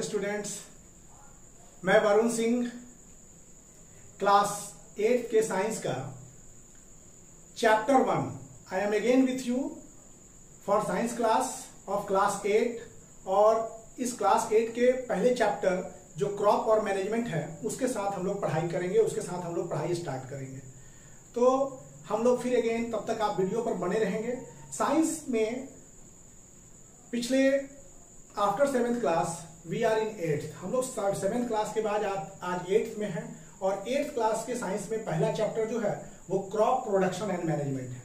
Students मैं Varun Singh class eight के science का chapter one I am again with you for science class of class eight और इस class eight के पहले चैप्टर जो क्रॉप और मैनेजमेंट है, उसके साथ हम लोग पढ़ाई करेंगे, उसके साथ हम लोग पढ़ाई स्टार्ट करेंगे। तो हम लोग फिर अगेन तब तक आप वीडियो पर बने रहेंगे। साइंस में पिछले after seventh class we are in eighth हम लोग सेवेंथ क्लास के बाद आज आज एट्थ में हैं और एट्थ क्लास के साइंस में पहला चैप्टर जो है, वो क्रॉप प्रोडक्शन एंड मैनेजमेंट है।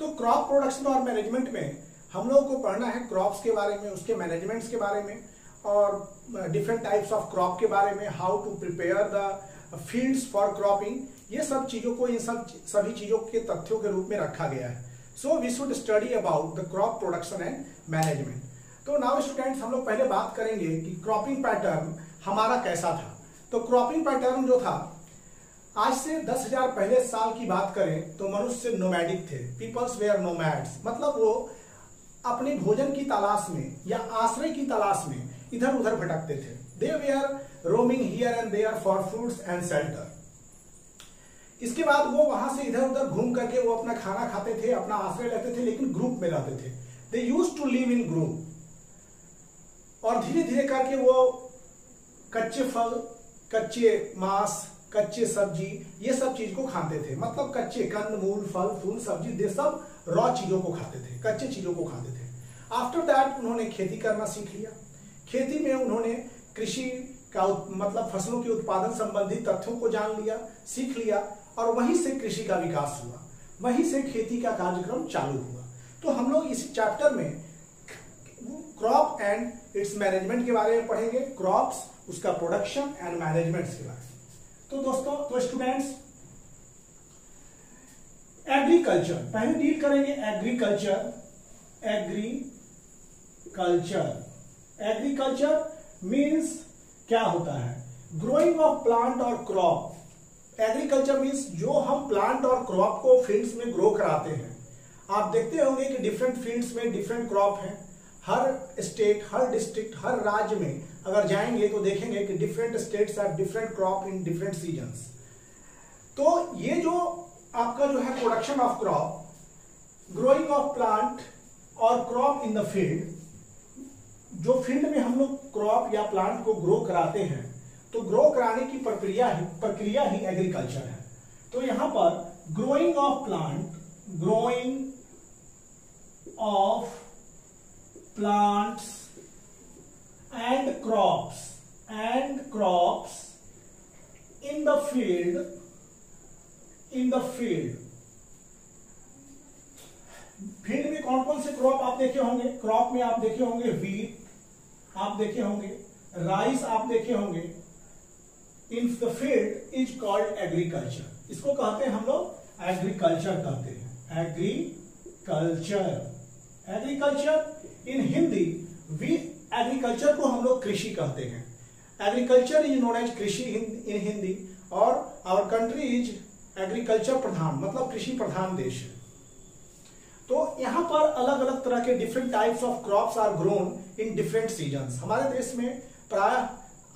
तो क्रॉप प्रोडक्शन और मैनेजमेंट में हम लोग को पढ़ना है क्रॉप्स के बारे में, उसके मैनेजमेंट्स के बारे में और डिफरेंट टाइप्स ऑफ़ क्रॉप के बारे में how to prepare the fields for cropping ये सब चीज़ों को इन सब सभी चीज़ों के तथ्यों के रूप में रखा गया है। So we should study about the crop production and management तो नाउ स्टूडेंट्स हम लोग पहले बात करेंगे कि क्रॉपिंग पैटर्न हमारा कैसा था। तो क्रॉपिंग पैटर्न जो था, आज से दस हज़ार पहले साल की बात करें तो मनुष्य नोमैडिक थे। पीपल्स वेयर नोमैड्स मतलब वो अपने भोजन की तलाश में या आश्रय की तलाश में इधर उधर भटकते थे। They were roaming here and there for fruits and shelter इसके बाद वो वहाँ से इधर उधर घूम करके वो अपना खाना खाते थे, अपना आश्रय लेते थे, लेकिन ग्रुप में रहते थे। They use to live in group और धीरे धीरे करके वो कच्चे फल, कच्चे मांस, कच्चे सब्ज़ी, ये सब चीज़ को खाते थे। मतलब कच्चे कंद, मूल, फल, फूल, सब्ज़ी, ये सब रॉ चीज़ों को खाते थे, कच्चे चीज़ों को खाते थे। आफ्टर दैट उन्होंने खेती करना सीख लिया। खेती में उन्होंने कृषि का मतलब फ़सलों के उत्पादन संबंधी तथ्यों को जान लिया, सीख लिया, और वहीं से कृषि का विकास हुआ। वहीं से खेती का कार्यक्रम चालू हुआ। तो हम लोग इस चैप्टर में क्रॉप एंड इट्स मैनेजमेंट के बारे में पढ़ेंगे क्रॉप्स उसका प्रोडक्शन एंड मैनेजमेंट के बारे में। तो दोस्तों तो स्टूडेंट्स एग्रीकल्चर पहले डील करेंगे एग्रीकल्चर एग्रीकल्चर एग्रीकल्चर मींस क्या होता है? ग्रोइंग ऑफ़ प्लांट और क्रॉप एग्रीकल्चर मींस जो हम प्लांट और क्रॉप को फील्ड्स में ग्रो कराते हैं। आप देखते होंगे कि डिफरेंट फील्ड्स में डिफरेंट क्रॉप हैं। हर स्टेट हर डिस्ट्रिक्ट हर राज्य में अगर जाएँगे तो देखेंगे कि different states have different crop in different seasons तो ये जो आपका जो है production of crop growing of plant और क्रॉप इन द फ़ील्ड जो फ़ील्ड में हम लोग क्रॉप या प्लांट को ग्रो कराते हैं तो ग्रो कराने की प्रक्रिया ही प्रक्रिया ही एग्रीकल्चर है. तो यहाँ पर growing of plant growing of plants and crops and crops in the field, in the field. Field में कौन कौन से क्रॉप आप देखे होंगे? क्रॉप में आप देखे होंगे वीट आप देखे होंगे राइस आप देखे होंगे। In the field is called agriculture इसको कहते हैं हम लोग एग्रीकल्चर कहते हैं। Agriculture agriculture in Hindi we agriculture को हम लोग कृषि कहते हैं। एग्रीकल्चर इज़ नोन एज कृषि इन हिंदी और आवर कंट्री इज़ एग्रीकल्चर प्रधान मतलब कृषि प्रधान देश है। तो यहाँ पर अलग अलग तरह के different types of crops are grown in different season हमारे देश में प्राय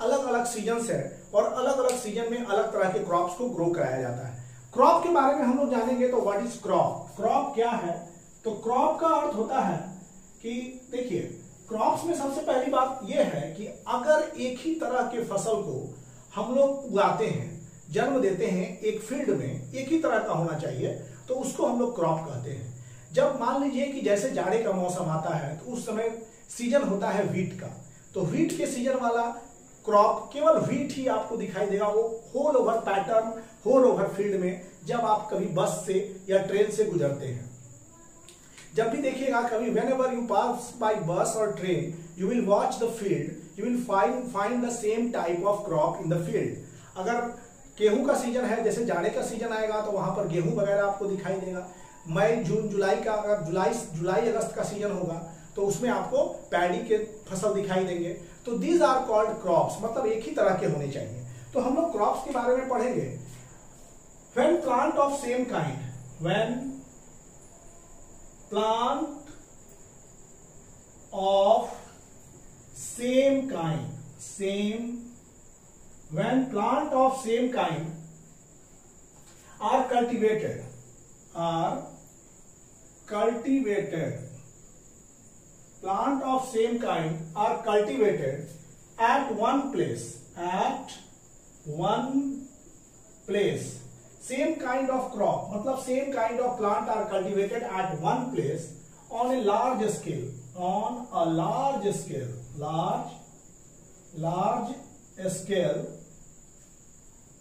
अलग अलग सीज़न है, और अलग अलग सीज़न में अलग तरह के क्रॉप्स को ग्रो कराया जाता है। क्रॉप के बारे में हम लोग जानेंगे तो व्हाट इज़ क्रॉप क्रॉप क्या है? तो क्रॉप का अर्थ होता है कि, देखिए क्रॉप्स में सबसे पहली बात यह है कि अगर एक ही तरह के फ़सल को हम लोग उगाते हैं, जन्म देते हैं एक फ़ील्ड में, एक ही तरह का होना चाहिए तो उसको हम लोग क्रॉप कहते हैं। जब मान लीजिए कि जैसे जाड़े का मौसम आता है तो उस समय सीज़न होता है वीट का। तो व्हीट के सीज़न वाला क्रॉप केवल व्हीट ही आपको दिखाई देगा, वो whole over pattern whole over field में जब आप कभी बस से या ट्रेन से गुजरते हैं। जब भी देखिएगा कभी whenever you pass by bus और train you will watch the field you will find find the same type of crop in the field अगर गेहूँ का सीज़न है, जैसे जाड़े का सीज़न आएगा तो वहाँ पर गेहूँ वगैरह आपको दिखाई देगा। मई, जून, जुलाई का अगर, जुलाई जुलाई, अगस्त का सीज़न होगा तो उसमें आपको पैडी के फ़सल दिखाई देंगे। तो दीज आर कॉल्ड क्रॉप्स मतलब एक ही तरह के होने चाहिए। तो हम लोग क्रॉप्स के बारे में पढ़ेंगे। When plant of same kind when plant of same kind same when plant of same kind are cultivated are cultivated. Plant of same kind are cultivated at one place at one place. Same kind of crop मतलब same kind of plant are cultivated at one place on a large scale on a large scale large large scale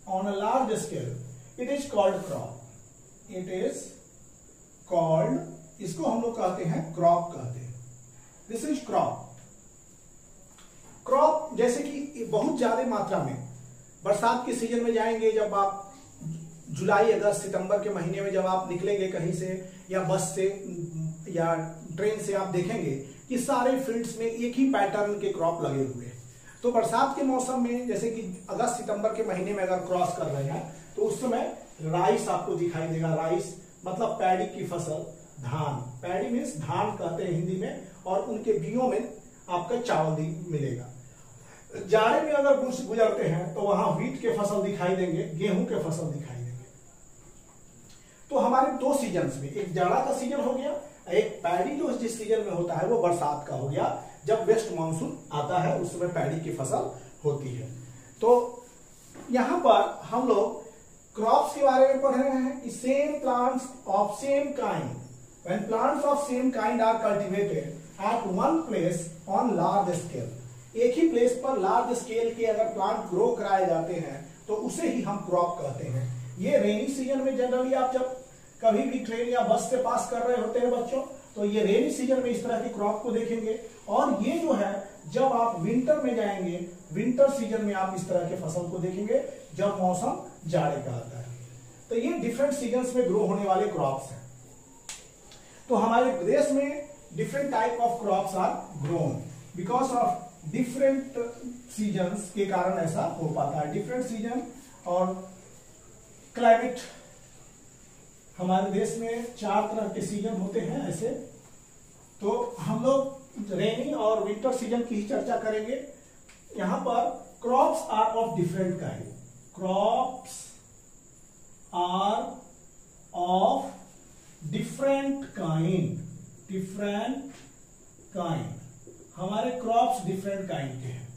on a large scale it is called crop it is called इसको हम लोग कहते हैं crop कहते हैं this is crop crop जैसे कि बहुत ज़्यादा मात्रा में बरसात के सीज़न में जाएँगे जब आप जुलाई अगस्त सितंबर के महीने में जब आप निकलेंगे कहीं से, या बस से, या ट्रेन से आप देखेंगे कि सारे फील्ड्स में एक ही पैटर्न के क्रॉप लगे हुए हैं। तो बरसात के मौसम में, जैसे कि अगस्त सितंबर के महीने में अगर क्रॉस कर रहे हैं तो उस समय राइस आपको दिखाई देगा। राइस मतलब पैडी की फ़सल, धान। पैडी मीन्स धान कहते हैं हिंदी में, और उनके बीओ में आपका चावल मिलेगा। जाड़े में अगर गुजरते हैं तो वहाँ वीट के फ़सल दिखाई देंगे, गेहूँ के फ़सल दिखाई तो हमारे दो सीज़न में, एक जाड़ा का सीज़न हो गया, एक पैडी जो जिस सीज़न में होता है वो बरसात का हो गया। जब वेस्ट मानसून आता है, उस समय पैडी की फ़सल होती है। तो यहाँ पर हम लोग क्रॉप्स के बारे में पढ़ रहे हैं same plants of same kind when plants of same kind are cultivated at one place on large scale एक ही प्लेस पर लार्ज स्केल के अगर प्लांट ग्रो कराए जाते हैं तो उसे ही हम क्रॉप कहते हैं। ये रेनी सीज़न में जनरली आप जब कभी भी ट्रेन या बस से पास कर रहे होते हैं बच्चों तो ये रेनी सीज़न में इस तरह की क्रॉप को देखेंगे। और ये जो है, जब आप विंटर में जाएँगे विंटर सीज़न में आप इस तरह के फ़सल को देखेंगे, जब मौसम जाड़े का आता है। तो ये डिफरेंट सीज़न में ग्रो होने वाले क्रॉप्स हैं। तो हमारे देश में different type of crops are grown because of different season के कारण ऐसा हो पाता है। डिफरेंट सीज़न और क्लाइमेट हमारे देश में चार तरह के सीज़न होते हैं ऐसे। तो हम लोग रेनी और विंटर सीज़न की ही चर्चा करेंगे। यहाँ पर crops are of different kind crops are of different kind different kind हमारे क्रॉप्स डिफरेंट काइंड के हैं।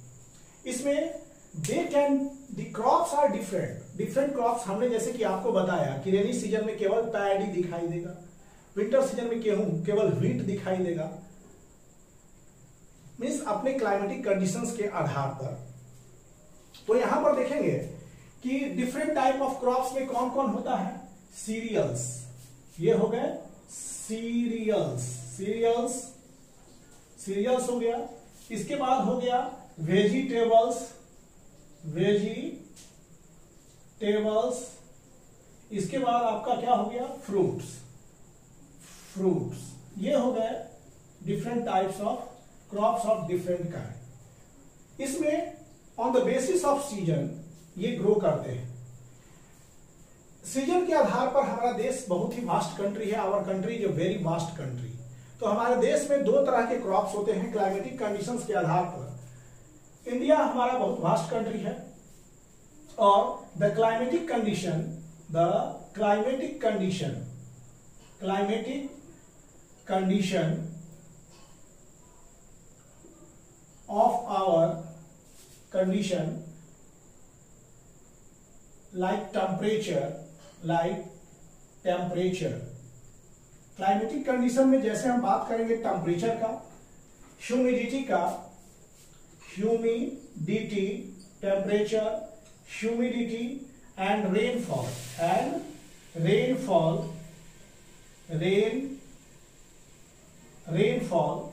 इसमें they can crops are different different crops हमने जैसे कि आपको बताया कि रेनी सीज़न में केवल पैडी दिखाई देगा। विंटर सीज़न में गेहूँ केवल व्हीट दिखाई देगा। मीन्स अपने क्लाइमेटिक कंडीशंस के आधार पर। तो यहाँ पर देखेंगे कि डिफरेंट टाइप ऑफ़ क्रॉप्स में कौन कौन होता है? सीरियल्स ये हो गए सीरियल्स सीरियल्स सीरियल्स हो गया। इसके बाद हो गया वेजिटेबल्स वेजिटेबल्स इसके बाद आपका क्या हो गया? फ्रूट्स। फ्रूट्स। ये हो गए different types of crops of different kind इसमें on the basis of season ये ग्रो करते हैं। सीज़न के आधार पर हमारा देश बहुत ही वास्ट कंट्री है। Our country is a very vast country तो हमारे देश में दो तरह के क्रॉप्स होते हैं क्लाइमेटिक कंडीशंस के आधार पर। इंडिया हमारा बहुत वास्ट कंट्री है। और the climatic condition the climatic condition climatic condition of our condition like temperature like temperature. Climatic condition में जैसे हम बात करेंगे टेम्परेचर का ह्यूमिडिटी का humidity temperature humidity and rainfall and rainfall rain rainfall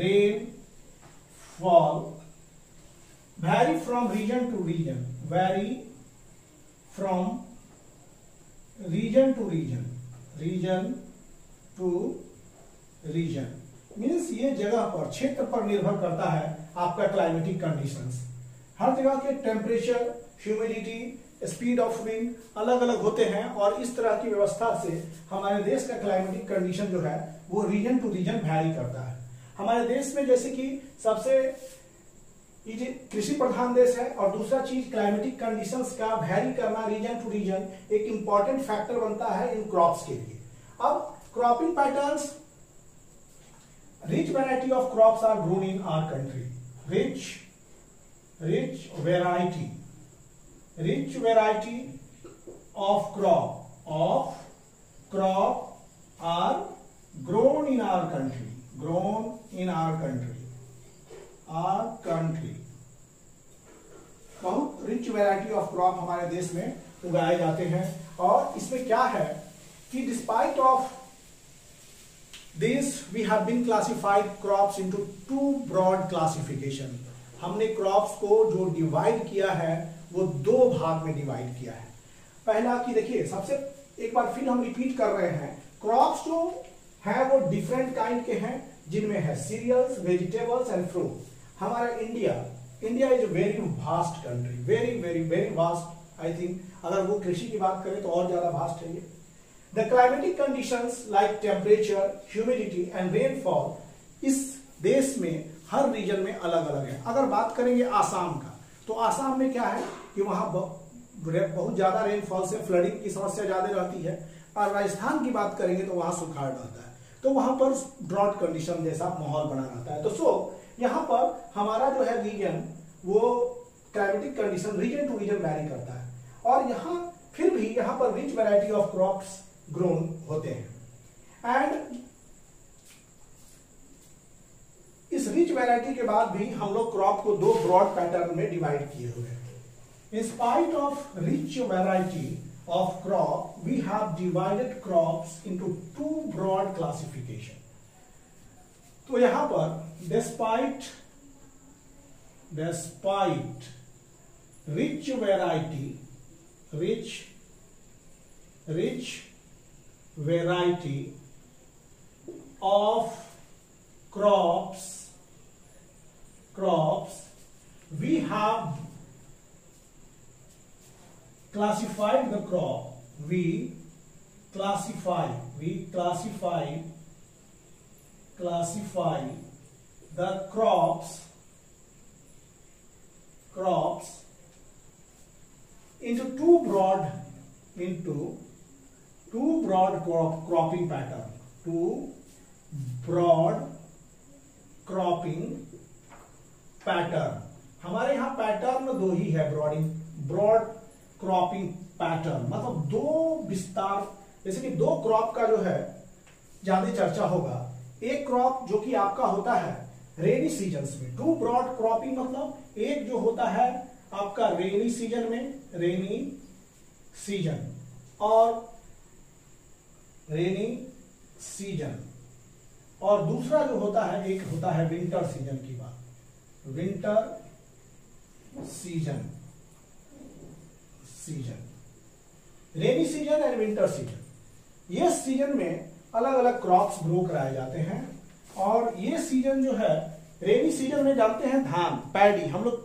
rainfall vary from region to region, vary from region to region region to region. Means ये जगह पर क्षेत्र पर निर्भर करता है आपका क्लाइमेटिक कंडीशंस हर जगह के temperature humidity speed of wind अलग अलग होते हैं और इस तरह की व्यवस्था से हमारे देश का क्लाइमेटिक कंडीशन जो है, वो रीजन टू रीजन वैरी करता है। हमारे देश में जैसे कि सबसे कृषि प्रधान देश है और दूसरा चीज़ क्लाइमेटिक कंडीशंस का वैरी करना रीजन टू रीजन एक इंपॉर्टेंट फैक्टर बनता है इन क्रॉप्स के लिए। अब cropping patterns rich variety of crops are grown in our country rich rich variety rich variety of crop of crop are grown in our country grown in our country our country बहुत rich variety of crop हमारे देश में उगाए जाते हैं और इसमें क्या है कि despite of this we have been classified crops into two broad classification हमने क्रॉप्स को जो डिवाइड किया है, वो दो भाग में डिवाइड किया है। पहला कि देखिए, सबसे एक बार फिर हम रिपीट कर रहे हैं। क्रॉप्स जो है, वो डिफरेंट काइंड के हैं, जिनमें है सीरियल्स वेजिटेबल्स एंड फ्रूट हमारा India India is very vast country very very very vast I think अगर वो कृषि की बात करें तो और ज़्यादा वास्ट है ये। The climatic conditions like temperature humidity and rainfall इस देश में, हर रीजन में अलग अलग है। अगर बात करेंगे आसाम का तो आसाम में क्या है कि वहाँ बहुत ज़्यादा रेनफॉल से फ्लडिंग की समस्या ज़्यादा रहती है और राजस्थान की बात करेंगे तो वहाँ सुखाड़ रहता है। तो वहाँ पर ड्रॉट कंडीशन जैसा माहौल बना रहता है। तो सो यहाँ पर हमारा जो है रीजन वो climatic condition region to region vary करता है। और यहाँ फिर भी यहाँ पर rich variety of crops grown होते हैं। एंड इस रिच वैरायटी के बाद भी हम लोग क्रॉप को दो ब्रॉड पैटर्न में डिवाइड किए हुए हैं। In spite of rich variety of crop we have divided crops into two broad classification तो यहाँ पर despite despite rich variety rich rich variety of crops crops we have classified the crop. We classify we classify classify the crops crops into two broad into two broad crop, cropping pattern two broad cropping pattern हमारे यहाँ pattern दो ही है ब्रॉडिंग broad cropping pattern. मतलब दो विस्तार जैसे कि दो क्रॉप का जो है ज़्यादा चर्चा होगा। एक क्रॉप जो कि आपका होता है रेनी सीज़न में। टू ब्रॉड क्रॉपिंग मतलब एक जो होता है आपका रेनी सीज़न में रेनी सीज़न। और रेनी सीज़न और दूसरा जो होता है, एक होता है विंटर सीज़न की बात। Winter season season rainy season and winter season ये सीज़न में अलग अलग क्रॉप्स ग्रो कराए जाते हैं। और ये सीज़न जो है रेनी सीज़न में जानते हैं धान पैडी हम लोग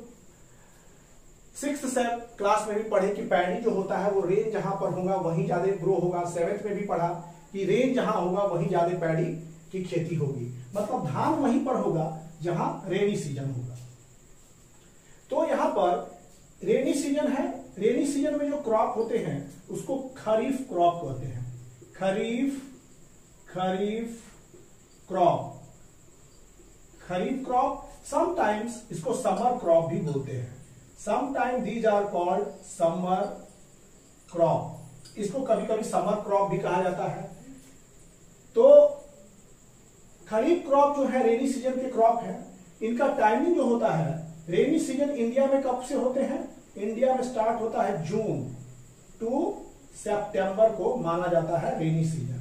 सिक्स सेवन क्लास में भी पढ़े कि पैडी जो होता है, वो रेन जहाँ पर होगा, वहीं ज़्यादा ग्रो होगा। सेवेंथ में भी पढ़ा। कि रेन जहाँ होगा, वहीं ज़्यादा पैडी की खेती होगी। मतलब धान वहीं पर होगा, जहाँ रेनी सीज़न होगा। तो यहाँ पर रेनी सीज़न है, रेनी सीज़न में जो क्रॉप होते हैं, उसको खरीफ क्रॉप कहते हैं। Kharif kharif crop. Kharif crop sometimes इसको समर क्रॉप भी बोलते हैं। Sometime these are called summer crop. इसको कभी कभी समर क्रॉप भी कहा जाता है। तो खरीफ क्रॉप जो है, रेनी सीज़न के क्रॉप है, इनका टाइमिंग जो होता है, रेनी सीज़न इंडिया में कब से होते हैं? इंडिया में स्टार्ट होता है जून टू सितंबर को माना जाता है रेनी सीज़न।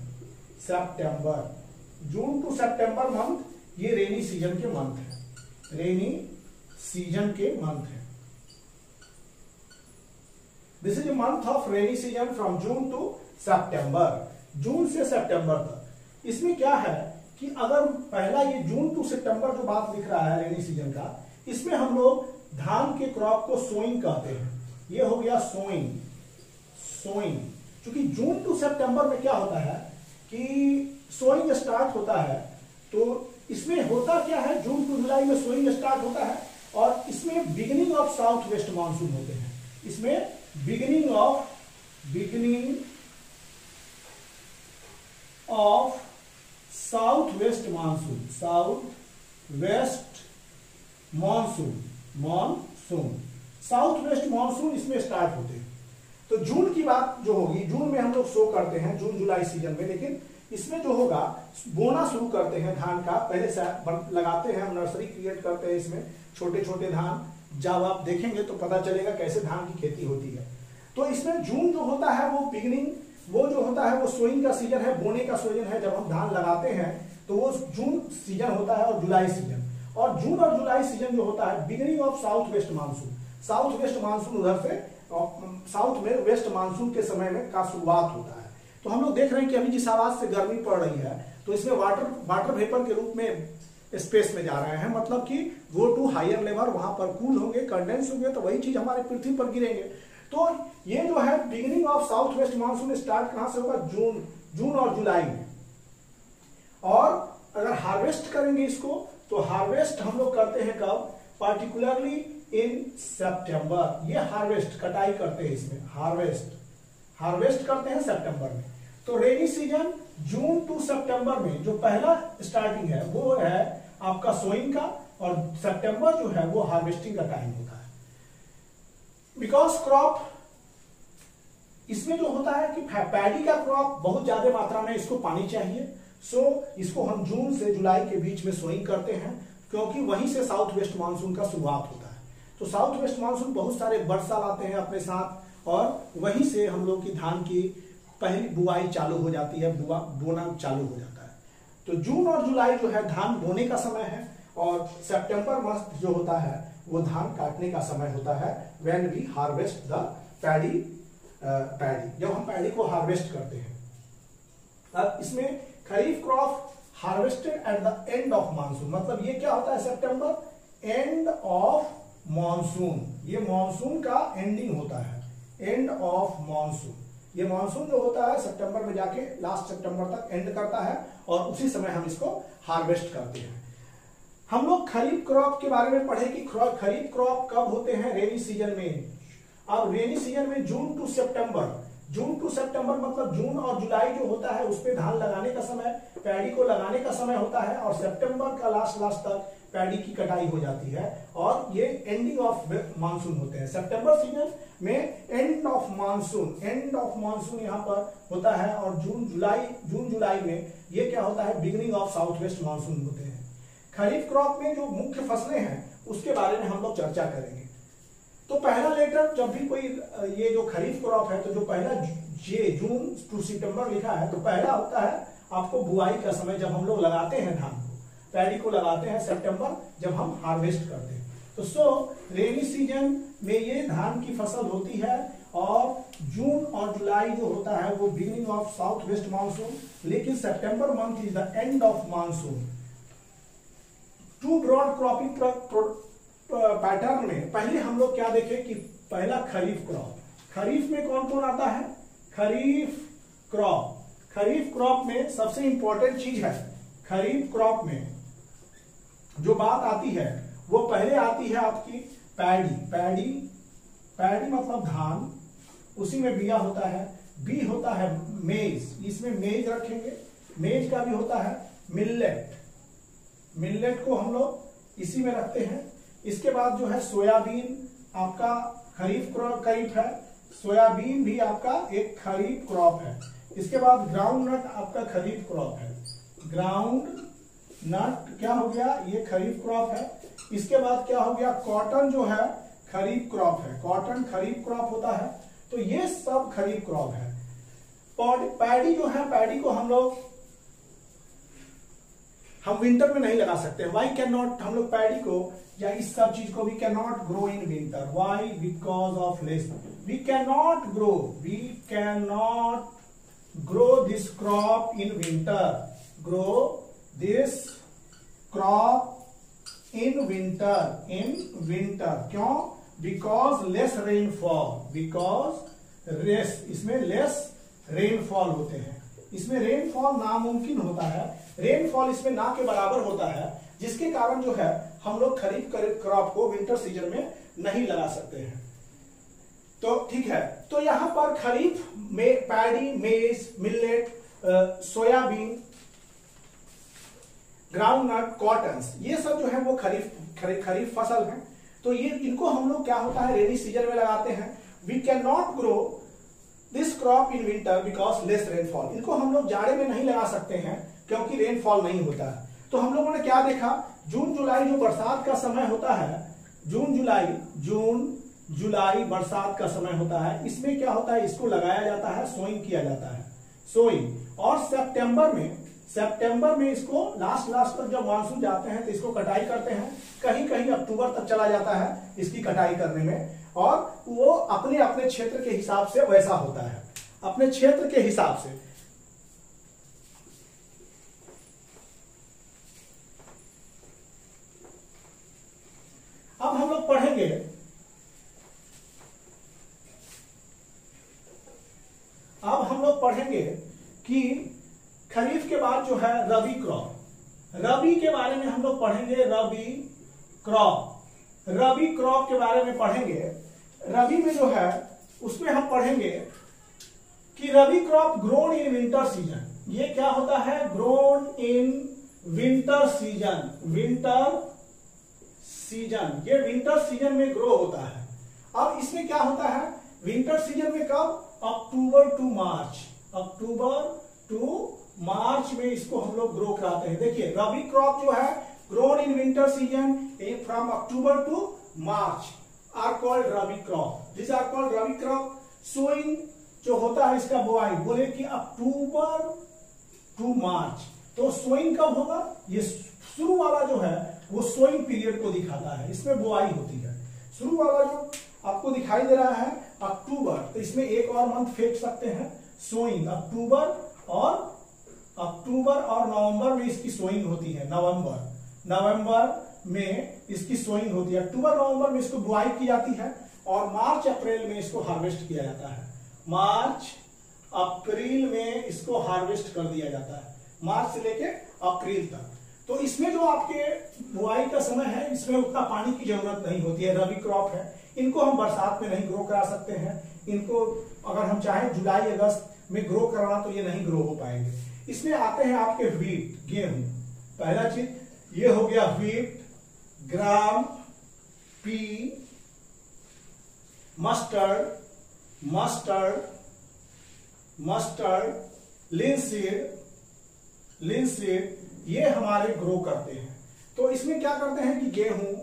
सितंबर, जून टू सितंबर मंथ ये रेनी सीज़न के मंथ है। रेनी सीज़न के मंथ है। This is month of rainy season from June to September जून से सितंबर तक। इसमें क्या है कि अगर पहला ये जून टू सितंबर जो बात लिख रहा है, रेनी सीज़न का, इसमें हम लोग धान के क्रॉप को सोइंग कहते हैं। ये हो गया सोइंग। सोइंग। क्योंकि जून टू सितंबर में क्या होता है कि सोइंग स्टार्ट होता है तो इसमें होता क्या है? जून टू जुलाई में सोइंग स्टार्ट होता है और इसमें beginning of south west monsoon होते हैं। इसमें beginning of beginning of south west monsoon south west monsoon monsoon south west monsoon इसमें स्टार्ट होते हैं। तो जून की बात जो होगी, जून में हम लोग शो करते हैं, जून, जुलाई सीज़न में, लेकिन इसमें जो होगा, बोना शुरू करते हैं धान का। पहले से लगाते हैं हम नर्सरी क्रिएट करते हैं इसमें। छोटे छोटे धान, जब आप देखेंगे तो पता चलेगा कैसे धान की खेती होती है। तो इसमें जून जो होता है, वो बिगनिंग वो जो होता है, वो सोइंग का सीज़न है, बोने का सीज़न है। जब हम धान लगाते हैं तो वो जून सीज़न होता है और जुलाई सीज़न। और जून और जुलाई सीज़न जो होता है beginning of south west monsoon south west monsoon उधर से साउथ में वेस्ट मानसून के समय में का शुरुआत होता है। तो हम लोग देख रहे हैं कि अभी जिस आवाज़ से गर्मी पड़ रही है तो इसमें वाटर वाटर वेपर के रूप में स्पेस में जा रहे हैं। मतलब कि गो टू हायर लेवल वहाँ पर कूल होंगे कंडेंस होंगे तो वही चीज़ हमारे पृथ्वी पर गिरेंगे। तो ये जो है beginning of south west monsoon start कहाँ से होगा? जून जून और जुलाई में। और अगर हार्वेस्ट करेंगे इसको तो हार्वेस्ट हम लोग करते हैं कब? पार्टिकुलरली इन सितंबर ये हार्वेस्ट कटाई करते हैं इसमें। हार्वेस्ट हार्वेस्ट करते हैं सितंबर में। तो rainy season June to September में, जो पहला स्टार्टिंग है, वो है आपका सोइंग का, और सितंबर जो है, वो हार्वेस्टिंग का टाइम होता है। बिकॉज़ क्रॉप इसमें जो होता है कि पैडी का क्रॉप बहुत ज़्यादा मात्रा में इसको पानी चाहिए। सो इसको हम जून से जुलाई के बीच में सोइंग करते हैं, क्योंकि वहीं से साउथ वेस्ट मानसून का शुरुआत होता है। तो साउथ वेस्ट मानसून बहुत सारे वर्षा लाते हैं अपने साथ, और वहीं से हम लोग की धान की पहली बुआई चालू हो जाती है, बुआ बोना चालू हो जाता है। तो जून और जुलाई जो है धान बोने का समय है, और सितंबर मास जो होता है, वो धान काटने का समय होता है when we harvest the paddy paddy जब हम पैडी को हार्वेस्ट करते हैं अब इसमें kharif crop harvested at the end of monsoon मतलब ये क्या होता है सितंबर? एंड ऑफ़ मानसून ये मानसून का एंडिंग होता है। एंड ऑफ़ मॉनसून ये मॉनसून जो होता है, सितंबर में जाके लास्ट सितंबर तक एंड करता है और उसी समय हम इसको हार्वेस्ट करते हैं। हम लोग खरीफ क्रॉप के बारे में पढ़े कि खरीफ क्रॉप कब होते हैं? रेनी सीज़न में। अब रेनी सीज़न में जून टू सितंबर जून टू सितंबर मतलब जून और जुलाई जो होता है, उस पर धान लगाने का समय, पैडी को लगाने का समय होता है और सितंबर का लास्ट लास्ट तक पैडी की कटाई हो जाती है और ये एंडिंग ऑफ़ मानसून होते हैं। सितंबर सीज़न में end of monsoon end of monsoon यहाँ पर होता है और जून जुलाई जून जुलाई में ये क्या होता है? Beginning of south west monsoon होते हैं। खरीफ क्रॉप में जो मुख्य फ़सलें हैं, उसके बारे में हम लोग चर्चा करेंगे। तो पहला लेटर जब भी कोई ये जो खरीफ क्रॉप है तो जो पहला जे जून टू सितंबर लिखा है तो पहला होता है आपको बुआई का समय जब हम लोग लगाते हैं धान को। पैडी को लगाते हैं सितंबर, जब हम हार्वेस्ट करते हैं। तो सो रेनी सीज़न में ये धान की फ़सल होती है और जून और जुलाई जो होता है, वो beginning of south west monsoon लेकिन September month is the end of monsoon to broad cropping pattern में पहले हम लोग क्या देखे कि पहला खरीफ क्रॉप खरीफ में कौन कौन आता है? खरीफ क्रॉप खरीफ क्रॉप में सबसे इंपॉर्टेंट चीज़ है, खरीफ क्रॉप में जो बात आती है, वो पहले आती है आपकी पैडी। पैडी पैडी मतलब धान, उसी में बिया होता है। बी होता है मेज, इसमें मेज रखेंगे। मेज का भी होता है मिल्लेट। मिल्लेट को हम लोग इसी में रखते हैं। इसके बाद जो है सोयाबीन आपका खरीफ क्रॉप खरीफ है, सोयाबीन भी आपका एक खरीफ क्रॉप है। इसके बाद ग्राउंड नट आपका खरीफ क्रॉप है। ग्राउंड नट क्या हो गया? ये खरीफ क्रॉप है। इसके बाद क्या हो गया? कॉटन जो है, खरीफ क्रॉप है। कॉटन खरीफ क्रॉप होता है। तो ये सब खरीफ क्रॉप है। पैडी जो है, पैडी को हम लोग हम विंटर में नहीं लगा सकते। वाई कैन नॉट हम लोग पैडी को या इस सब चीज़ को we can not grow in winter why because of less we can not grow we can not grow this crop in winter grow this crop in winter in winter क्यों? Because less rainfall because less इसमें less rainfall होते हैं. इसमें rainfall नामुमकिन होता है. Rainfall इसमें ना के बराबर होता है. जिसके कारण जो है, हम लोग खरीफ क्रॉप को विंटर सीज़न में नहीं लगा सकते हैं। तो ठीक है। तो यहाँ पर खरीफ में paddy maize millet soybean groundnut cotton ये सब जो है वो खरीफ खरीफ खरीफ फ़सल है। तो ये, इनको हम लोग क्या होता है रेनी सीज़न में लगाते हैं। We can not grow this crop in winter because less rainfall इनको हम लोग जाड़े में नहीं लगा सकते हैं, क्योंकि रेनफॉल नहीं होता। है तो हम लोगों ने क्या देखा? जून, जुलाई जो बरसात का समय होता है, जून, जुलाई जून, जुलाई बरसात का समय होता है। इसमें क्या होता है? इसको लगाया जाता है सोइंग किया जाता है। सोइंग और सितंबर में सितंबर में इसको लास्ट लास्ट तक जब मानसून जाते हैं तो इसको कटाई करते हैं। कहीं कहीं अक्टूबर तक चला जाता है इसकी कटाई करने में। और वो अपने अपने क्षेत्र के हिसाब से वैसा होता है। अपने क्षेत्र के हिसाब से। अब हम लोग पढ़ेंगे। अब हम लोग पढ़ेंगे कि खरीफ के बाद जो है रबी क्रॉप। रबी के बारे में हम लोग पढ़ेंगे रबी क्रॉप। रबी क्रॉप के बारे में पढ़ेंगे। रबी में जो है, उसमें हम पढ़ेंगे कि rabi crop grown in winter season ये क्या होता है? Grown in winter season winter season ये विंटर सीज़न में ग्रो होता है। अब इसमें क्या होता है? विंटर सीज़न में कब? अक्टूबर टू मार्च अक्टूबर टू मार्च में इसको हम लोग ग्रो कराते हैं। देखिए, रबी क्रॉप जो है grown in winter season from October to March are called rabi crop this are called rabi crop sowing जो होता है इसका बुआई, बोले कि अक्टूबर टू मार्च तो सोइंग कब होगा? ये शुरू वाला जो है वो सोइंग पीरियड को दिखाता है। इसमें बुआई होती है। शुरू वाला जो आपको दिखाई दे रहा है अक्टूबर तो इसमें एक और मंथ फेंक सकते हैं सोइंग अक्टूबर और अक्टूबर और नवंबर में इसकी सोइंग होती है नवंबर नवंबर में इसकी सोइंग होती है। अक्टूबर नवंबर में इसको बुआई की जाती है और मार्च अप्रैल में इसको हार्वेस्ट किया जाता है। मार्च अप्रैल में इसको हार्वेस्ट कर दिया जाता है। मार्च से लेके अप्रैल तक। तो इसमें जो आपके बुआई का समय है, इसमें उतना पानी की ज़रूरत नहीं होती है, रबी क्रॉप है। इनको हम बरसात में नहीं ग्रो करा सकते हैं। इनको अगर हम चाहें जुलाई, अगस्त में ग्रो कराना तो ये नहीं ग्रो हो पाएँगे। इसमें आते हैं आपके व्हीट गेहूँ। पहला चीज़, ये हो गया wheat gram pea mustard mustard mustard linseed linseed ये हमारे ग्रो करते हैं। तो इसमें क्या करते हैं कि गेहूँ,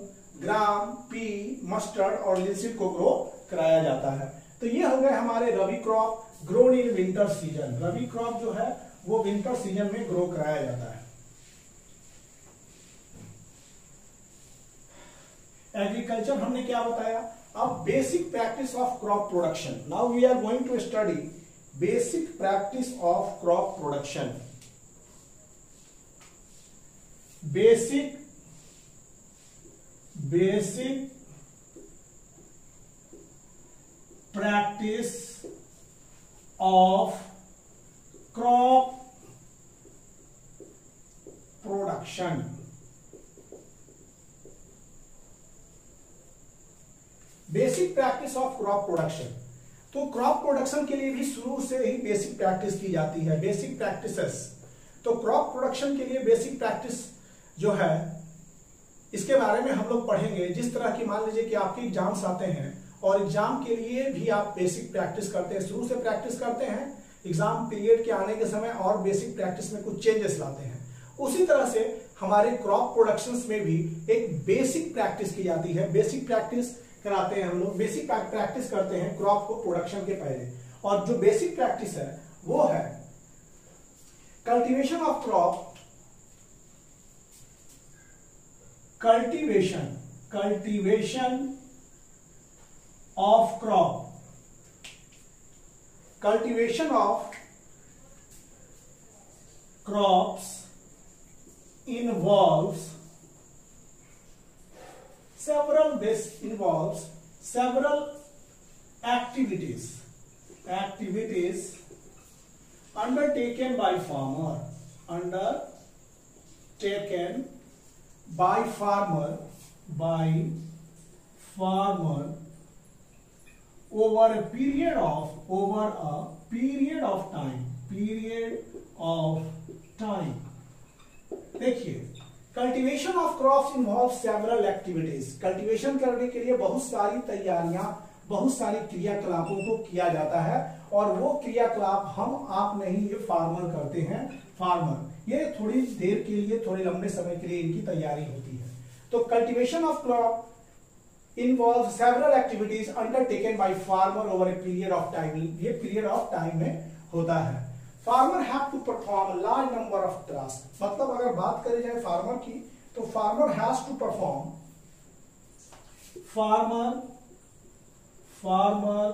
ग्राम, पी मस्टर्ड और लिंसिड को ग्रो कराया जाता है। तो ये हो गए हमारे rabi crop grown in winter season rabi crop जो है, वो विंटर सीज़न में ग्रो कराया जाता है। एग्रीकल्चर हमने क्या बताया? अब basic practice of crop production now we are going to study basic practice of crop production basic basic practice of crop production. Basic practice of crop production. तो crop production के लिए भी शुरू से ही बेसिक प्रैक्टिस की जाती है, basic practices. तो क्रॉप प्रोडक्शन के लिए बेसिक प्रैक्टिस जो है, इसके बारे में हम लोग पढ़ेंगे। जिस तरह की मान लीजिए कि आपके एग्ज़ाम्स आते हैं और एग्ज़ाम के लिए भी आप बेसिक प्रैक्टिस करते हैं, शुरू से प्रैक्टिस करते हैं, एग्ज़ाम पीरियड के आने के समय और बेसिक प्रैक्टिस में कुछ चेंजेस लाते हैं। उसी तरह से हमारे क्रॉप प्रोडक्शन में भी एक बेसिक प्रैक्टिस की जाती है। बेसिक प्रैक्टिस कराते हैं हम लोग। बेसिक प्रैक्टिस करते हैं क्रॉप को प्रोडक्शन के पहले। और जो बेसिक प्रैक्टिस है, वो है cultivation of crop cultivation cultivation of crop. Cultivation of crops involves several this involves several activities. Activities undertaken by farmer undertaken by farmer by farmer over a period of, over a period of time, period of time. देखिए cultivation of crops involve several activities cultivation करने के लिए बहुत सारी तैयारियाँ, बहुत सारी क्रियाकलापों को किया जाता है और वो क्रियाकलाप हम आप नहीं, ये फार्मर करते हैं फार्मर ये थोड़ी देर के लिए, थोड़े लंबे समय के लिए इनकी तैयारी होती है। तो cultivation of crop involve several activities undertaken by farmer over a period of time ये पीरियड ऑफ़ टाइम में होता है। Farmer have to perform large number of task मतलब अगर बात करी जाए फार्मर की तो farmer has to perform farmer farmer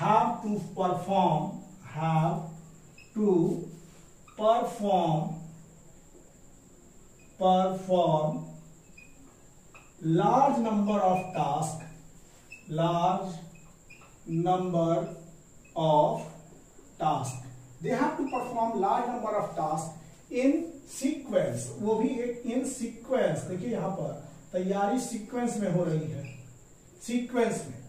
have to perform have to perform perform large number of tasks large number of tasks they have to perform large number of tasks in sequence वो भी एक in sequence देखिए यहाँ पर तैयारी sequence में हो रही है सीक्वेंस में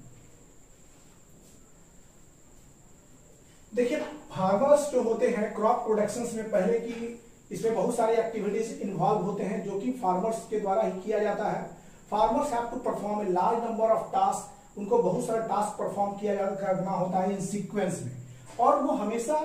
देखिए फार्मर्स जो होते हैं क्रॉप प्रोडक्शन में पहले की इसमें बहुत सारे एक्टिविटीज़ इन्वॉल्व होते हैं जो कि फार्मर्स के द्वारा ही किया जाता है। Farmers have to perform a large number of task उनको बहुत सारा टास्क परफॉर्म किया करना होता है इन सीक्वेंस में। और वो हमेशा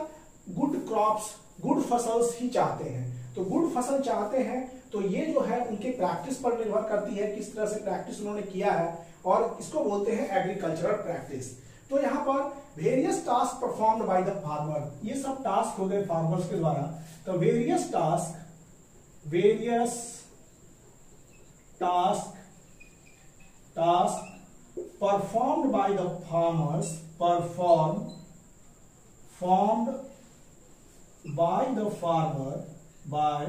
गुड क्रॉप्स गुड फसल्स ही चाहते हैं। तो गुड फ़सल चाहते हैं तो ये जो है, उनके प्रैक्टिस पर निर्भर करती है, किस तरह से प्रैक्टिस उन्होंने किया है। और इसको बोलते हैं एग्रीकल्चरल प्रैक्टिस तो यहाँ पर various task perform by the farmer ये सब टास्क हो गए फार्मर्स के द्वारा. तो various task various task task perform by the farmers perform form by the farmer by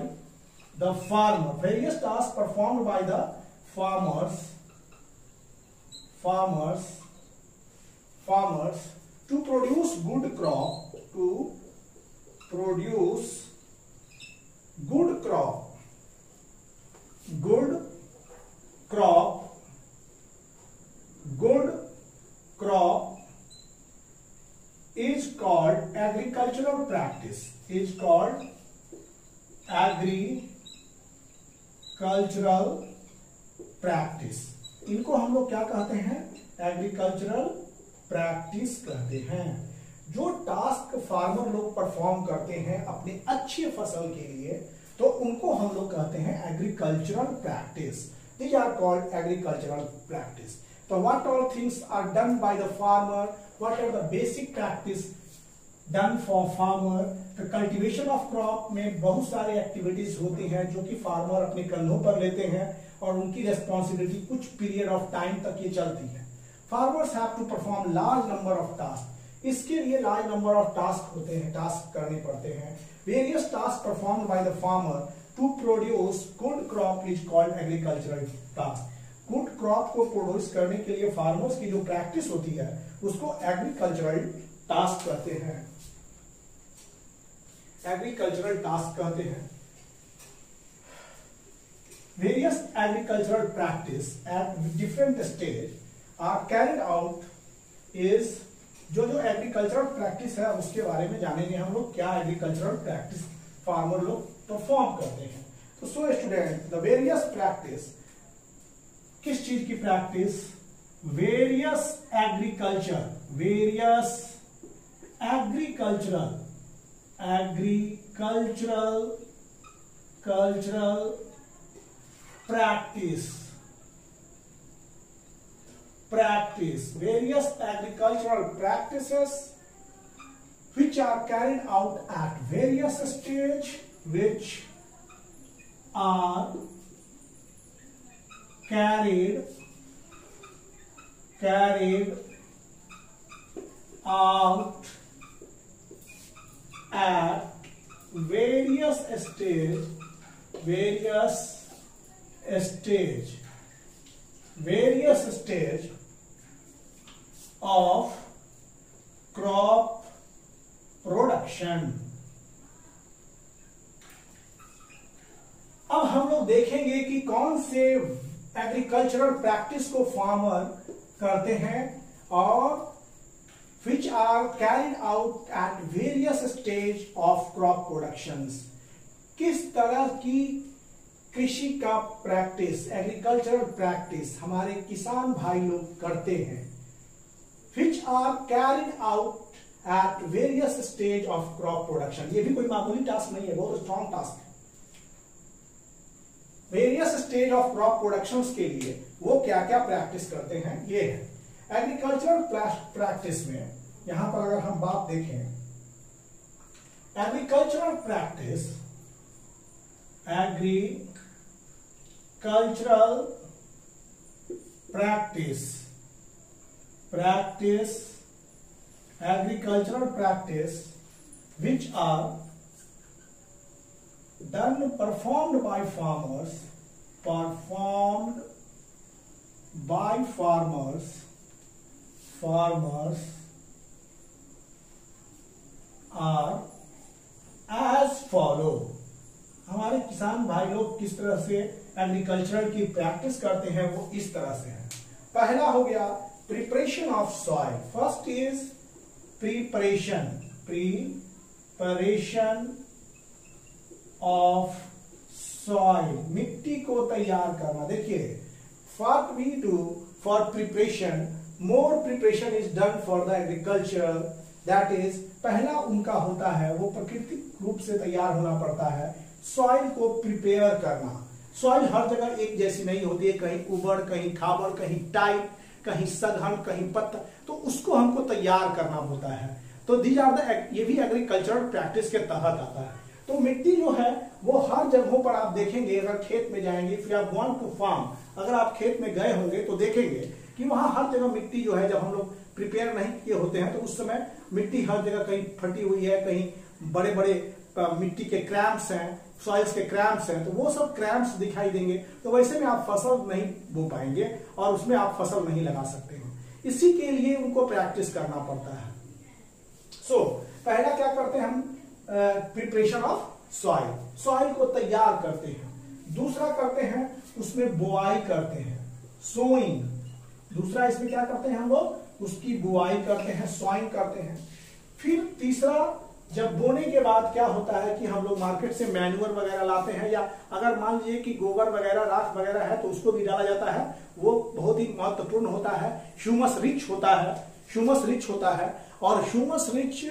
the farmer various task perform by the farmers farmers farmers to produce good crop to produce good crop good crop good crop is called agricultural practice is called agricultural practice इनको हम लोग क्या कहते हैं agricultural practice कहते हैं जो task farmer लोग परफॉर्म करते हैं अपनी अच्छी फ़सल के लिए तो उनको हम लोग कहते हैं agricultural practice these are called agricultural practice what all things are done by the farmer? What are the basic practice done for farmer? The cultivation of crop में बहुत सारे एक्टिविटीज़ होती हैं जो कि फार्मर अपने कंधों पर लेते हैं और उनकी रेस्पॉन्सिबिलिटी कुछ पीरियड ऑफ़ टाइम तक ये चलती है farmers have to perform large number of task इसके लिए लार्ज नंबर ऑफ़ टास्क होते हैं टास्क करने पड़ते हैं। Various task perform by the farmer to produce good crop is called agricultural task good crop को प्रोड्यूस करने के लिए फार्मर्स की जो प्रैक्टिस होती है, उसको एग्रीकल्चरल टास्क कहते हैं। एग्रीकल्चरल टास्क कहते हैं। Various agricultural practice at different stage are carried out is जो जो एग्रीकल्चरल प्रैक्टिस है, उसके बारे में जानेंगे हम लोग क्या एग्रीकल्चरल प्रैक्टिस फार्मर लोग परफॉर्म करते हैं। तो so student the various practice किस चीज़ की practice various agriculture various agricultural agricultural cultural practice practice various agricultural practices which are carried out at various stage which are carried carried out at various stage various stage various stage of crop production. अब हम लोग देखेंगे कि कौन से agricultural practice को farmer करते हैं और which are carried out at various stage of crop production किस तरह की कृषि का प्रैक्टिस एग्रीकल्चरल प्रैक्टिस हमारे किसान भाई लोग करते हैं? Which are carried out at various stage of crop production ये भी कोई मामूली टास्क नहीं है, बहुत स्ट्रॉन्ग टास्क है। Various stage of crop production के लिए वो क्या क्या प्रैक्टिस करते हैं, ये है। एग्रीकल्चरल प्रैक्टिस में, यहाँ पर अगर हम बात देखें agricultural practice agricultural practice practice agricultural practice which are done performed by farmers performed by farmers farmers are as follow हमारे किसान भाई लोग किस तरह से एग्रीकल्चरल की प्रैक्टिस करते हैं वो इस तरह से है पहला हो गया preparation of soil first is preparation preparation of soil मिट्टी को तैयार करना। देखिए, what we do for preparation, more preparation is done for the agriculture. That is, पहला उनका होता है, वो प्राकृतिक रूप से तैयार होना पड़ता है। सॉइल को प्रिपेयर करना। सॉइल हर जगह एक जैसी नहीं होती है। कहीं उबड़, कहीं खाबड़, कहीं टाइट कहीं सघन कहीं पत्थर तो उसको हमको तैयार करना होता है। तो दीज आर द ये भी एग्रीकल्चरल प्रैक्टिस के तहत आता है। तो मिट्टी जो है, वो हर जगहों पर आप देखेंगे, अगर खेत में जाएँगे फिर आप वन टू फार्म अगर आप खेत में गए होंगे तो देखेंगे कि वहाँ हर जगह मिट्टी जो है, जब हम लोग प्रिपेयर नहीं किए होते हैं तो उस समय मिट्टी हर जगह कहीं फटी हुई है, कहीं बड़े बड़े मिट्टी के क्रैम्प्स हैं सॉइल्स के क्रैम्प्स हैं तो वो सब क्रैम्प्स दिखाई देंगे। तो वैसे में आप फ़सल नहीं बो पाएँगे और उसमें आप फ़सल नहीं लगा सकते हैं। इसी के लिए उनको प्रैक्टिस करना पड़ता है। सो so, पहला क्या करते हैं हम? प्रिपरेशन ऑफ़ सॉइल सॉइल को तैयार करते हैं। दूसरा करते हैं उसमें बुआई करते हैं। सोइंग दूसरा इसमें क्या करते हैं हम लोग? उसकी बुआई करते हैं सोइंग करते हैं। फिर तीसरा जब बोने के बाद क्या होता है कि हम लोग मार्केट से मैनुअर वगैरह लाते हैं या अगर मान लीजिए कि गोबर वगैरह, राख वगैरह है तो उसको भी डाला जाता है। वो बहुत ही महत्वपूर्ण होता है। ह्यूमस रिच होता है। ह्यूमस रिच होता है और ह्यूमस रिच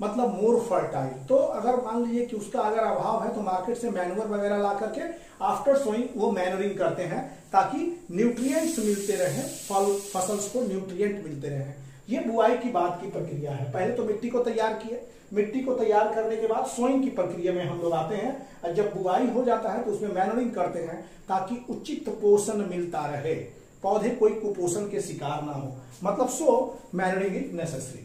मतलब मोर फर्टाइल तो अगर मान लीजिए कि उसका अगर अभाव है तो मार्केट से मैनुअर वगैरह ला करके आफ्टर सोइंग वो मैनुरिंग करते हैं ताकि न्यूट्रिएंट्स मिलते रहे, फल, फसल्स को न्यूट्रिएंट मिलते रहे। ये बुआई की बात की प्रक्रिया है। पहले तो मिट्टी को तैयार किए। मिट्टी को तैयार करने के बाद सोइंग की प्रक्रिया में हम लोग आते हैं और जब बुआई हो जाता है तो उसमें मैनुरिंग करते हैं ताकि उचित पोषण मिलता रहे। पौधे कोई कुपोषण के शिकार ना हो। मतलब so, manuring is necessary.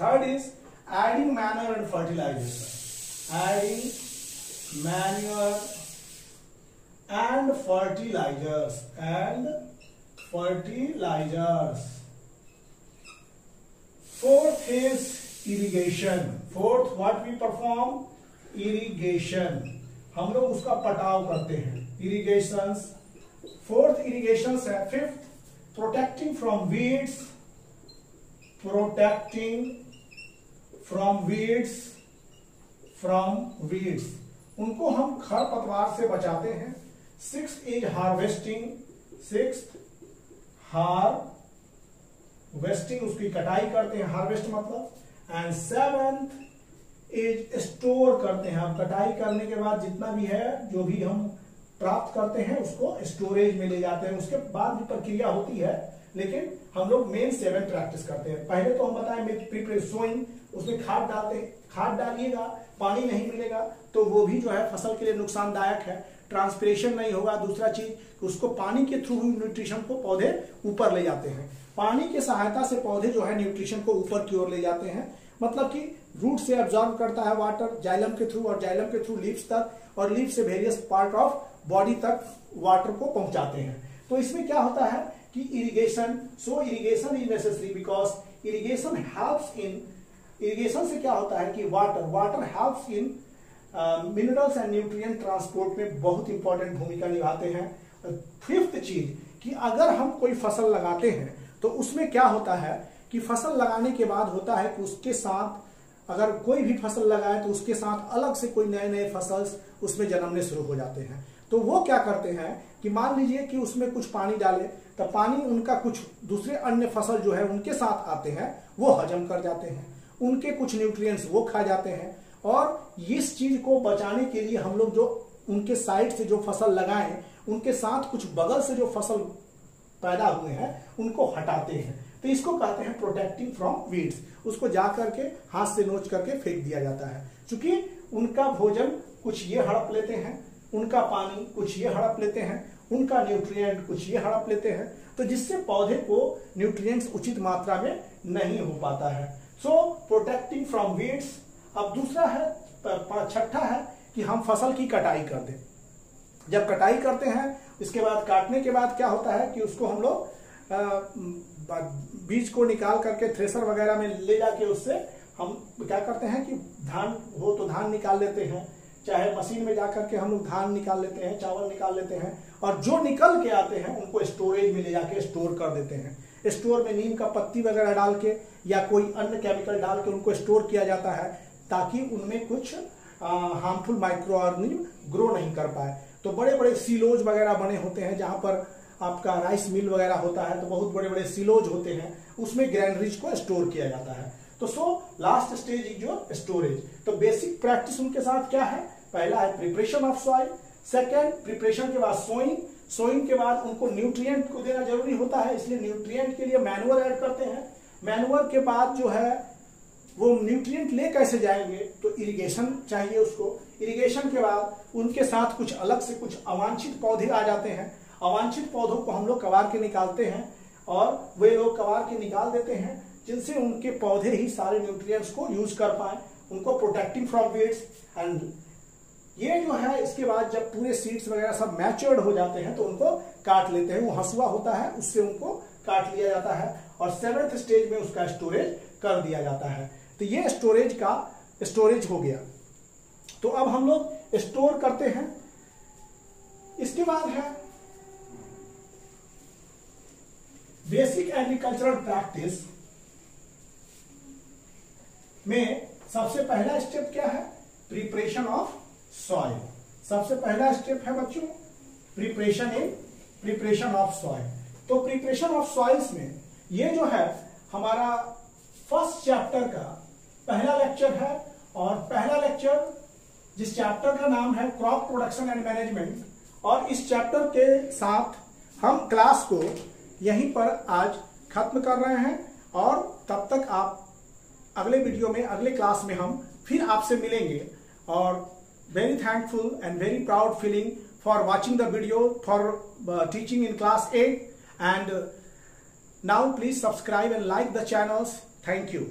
Third is adding manure and fertilizers. Adding manure and fertilizers and fertilizers. Fourth is irrigation. Fourth, what we perform? Irrigation. हम लोग उसका पटाव करते हैं। इरिगेशन फोर्थ इरिगेशन है। Fifth protecting from weeds protecting from weeds from weeds उनको हम खरपतवार से बचाते हैं। Six is harvesting six harvesting उसकी कटाई करते हैं हार्वेस्ट मतलब एंड सेवेंथ इज़ स्टोर करते हैं। हम कटाई करने के बाद जितना भी है, जो भी हम प्राप्त करते हैं, उसको स्टोरेज में ले जाते हैं। उसके बाद भी प्रक्रिया होती है, लेकिन हम लोग मेन सेवन प्रैक्टिस करते हैं। पहले तो हम बताएँ सोइंग उसमें खाद डालते हैं। खाद डालिएगा, पानी नहीं मिलेगा तो वो भी जो है फ़सल के लिए नुकसानदायक है। ट्रांसपिरेशन नहीं होगा। दूसरा चीज़, उसको पानी के थ्रू न्यूट्रिशन को पौधे ऊपर ले जाते हैं। पानी की सहायता से पौधे जो है न्यूट्रिशन को ऊपर की ओर ले जाते हैं। मतलब कि रूट से एब्जॉर्ब करता है वाटर जाइलम के थ्रू और जाइलम के थ्रू लीव्स तक और लीव से वेरियस पार्ट ऑफ़ बॉडी तक वाटर को पहुंचाते हैं। तो इसमें क्या होता है कि irrigation so irrigation is necessary because irrigation helps in irrigation से क्या होता है कि water water helps in minerals and nutrient transport में बहुत इंपॉर्टेंट भूमिका निभाते हैं। फिफ्थ चीज़ कि अगर हम कोई फ़सल लगाते हैं तो उसमें क्या होता है कि फ़सल लगाने के बाद होता है कि उसके साथ अगर कोई भी फ़सल लगाए तो उसके साथ अलग से कोई नए नए फ़सल उसमें जन्मने शुरू हो जाते हैं। तो वो क्या करते हैं कि मान लीजिए कि उसमें कुछ पानी डाले तो पानी उनका कुछ दूसरे अन्य फ़सल जो है उनके साथ आते हैं, वो हजम कर जाते हैं। उनके कुछ न्यूट्रिएंट्स वो खा जाते हैं। और इस चीज़ को बचाने के लिए हम लोग जो उनके साइड से जो फ़सल लगाए, उनके साथ कुछ बगल से जो फ़सल पैदा हुए हैं, उनको हटाते हैं। तो इसको कहते हैं प्रोटेक्टिंग फ्रॉम वीड्स उसको जा करके, हाथ से नोच करके फेंक दिया जाता है। क्योंकि उनका भोजन कुछ ये हड़प लेते हैं, उनका पानी कुछ ये हड़प लेते हैं, उनका न्यूट्रिएंट कुछ ये हड़प लेते हैं तो जिससे पौधे को न्यूट्रिएंट्स उचित मात्रा में नहीं हो पाता है। सो प्रोटेक्टिंग फ्रॉम वीड्स अब दूसरा है छठा है कि हम फ़सल की कटाई कर दें। जब कटाई करते हैं इसके बाद काटने के बाद क्या होता है कि उसको हम लोग बीज को निकाल करके थ्रेसर वगैरह में ले जाके उससे हम क्या करते हैं कि धान हो तो धान निकाल लेते हैं। चाहे मशीन में जाकर के हम लोग धान निकाल लेते हैं, चावल निकाल लेते हैं और जो निकल के आते हैं उनको स्टोरेज में ले जाके स्टोर कर देते हैं। स्टोर में नीम का पत्ती वगैरह डाल के या कोई अन्य केमिकल डाल के उनको स्टोर किया जाता है ताकि उनमें कुछ हार्मफुल माइक्रो ऑर्गेनिज्म ग्रो नहीं कर पाए। तो बड़े बड़े सिलोज वगैरह बने होते हैं जहाँ पर आपका राइस मिल वगैरह होता है तो बहुत बड़े बड़े सिलोज होते हैं, उसमें ग्रैंडरीज को स्टोर किया जाता है। तो सो लास्ट स्टेज इज़ जो स्टोरेज तो बेसिक प्रैक्टिस उनके साथ क्या है? पहला है preparation of soil second preparation के बाद सोइंग सोइंग के बाद उनको न्यूट्रिएंट को देना ज़रूरी होता है, इसलिए न्यूट्रिएंट के लिए मैनुअल ऐड करते हैं। मैनुअल के बाद जो है, वो न्यूट्रिएंट ले कैसे जाएँगे? तो इरिगेशन चाहिए उसको। इरिगेशन के बाद उनके साथ कुछ अलग से कुछ अवांछित पौधे आ जाते हैं। अवांछित पौधों को हम लोग कबार के निकालते हैं और वे लोग कबार के निकाल देते हैं जिनसे उनके पौधे ही सारे न्यूट्रिएंट्स को यूज़ कर पाए। उनको प्रोटेक्टिंग फ्रॉम वेट्स एंड ये जो है, इसके बाद जब पूरे सीड्स वगैरह सब मैच्योर्ड हो जाते हैं तो उनको काट लेते हैं। वो हंसुआ होता है, उससे उनको काट लिया जाता है और सेवेंथ स्टेज में उसका स्टोरेज कर दिया जाता है। तो ये स्टोरेज का स्टोरेज हो गया। तो अब हम लोग स्टोर करते हैं। इसके बाद है बेसिक एग्रीकल्चरल प्रैक्टिस में सबसे पहला स्टेप क्या है? Preparation of soil. सबसे पहला स्टेप है बच्चों, preparation in, preparation of soil. तो प्रिपरेशन ऑफ़ सॉइल्स में ये जो है हमारा फ़र्स्ट चैप्टर का पहला लेक्चर है और पहला लेक्चर जिस चैप्टर का नाम है क्रॉप प्रोडक्शन एंड मैनेजमेंट और इस चैप्टर के साथ हम क्लास को यहीं पर आज खत्म कर रहे हैं, और तब तक आप अगले वीडियो में, अगले क्लास में हम फिर आपसे मिलेंगे। और very thankful and very proud feeling for watching the video for teaching in class at end now please subscribe and like the channels thank you